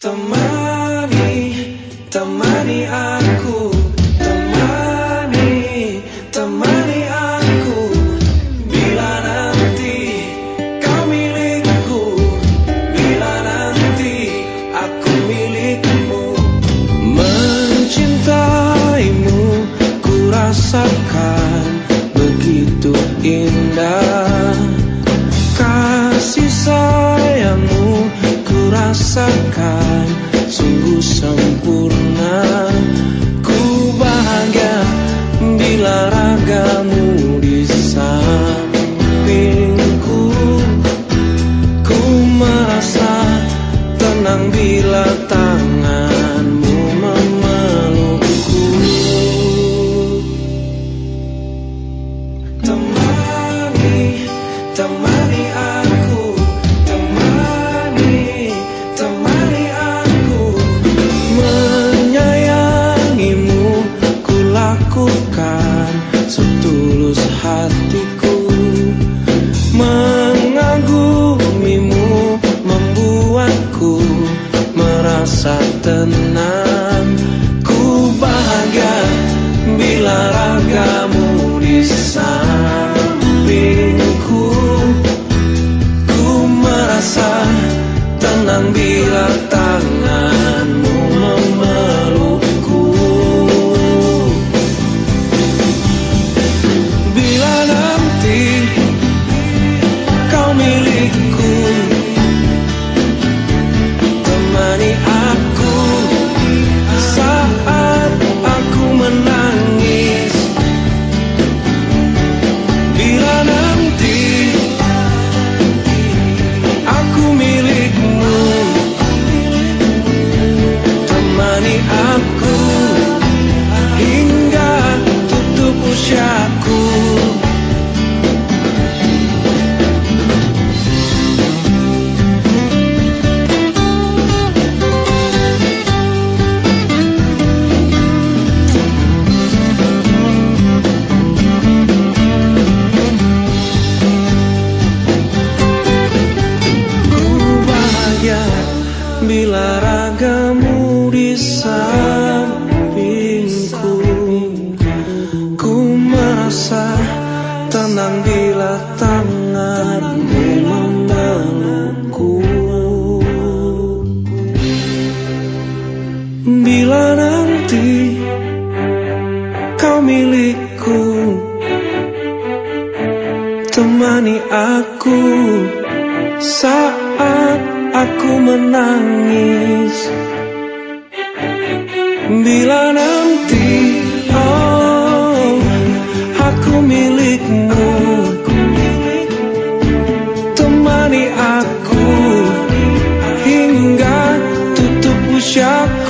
Temani, temani aku Temani, temani aku. Bila nanti kau milikku Bila nanti aku milikmu. Mencintaimu ku rasakan begitu indah. Kasih sayangmu ku rasakan sungguh sempurna bila ragamu di sampingku. Ku merasa tenang bila tanganmu memelukku. Bila nanti kau milikku Temani aku Aku hingga tutup usiaku bila ragamu di sampingku. Ku merasa tenang bila tanganmu memelukku Bila nanti kau milikku Temani aku saat aku menangis Bila nanti oh aku milikmu Temani aku hingga tutup usiaku